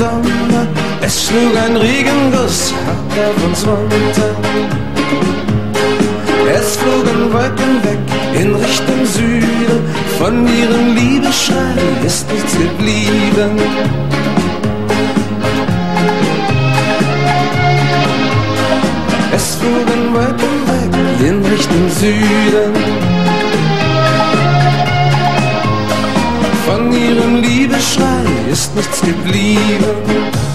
Sommer, es schlug ein Regenguss hart auf uns runter. Es flogen Wolken weg in Richtung Süden, von ihrem Liebesschrei ist nichts geblieben. Es flogen Wolken weg in Richtung Süden. Von ihrem Liebesschrei ist nichts geblieben.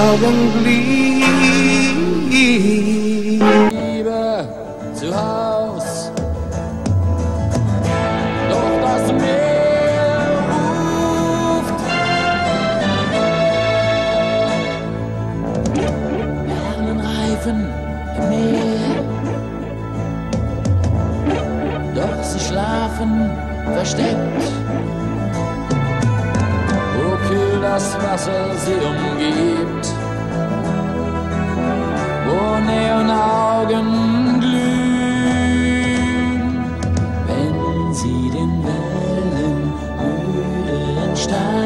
Augenblick. Liebe zu Haus. Doch das Meer ruft. Perlenreifen im Meer. Doch sie schlafen versteckt das Wasser sie umgibt, wo Neonaugen glühen, wenn sie den Wellen müde entsteigen.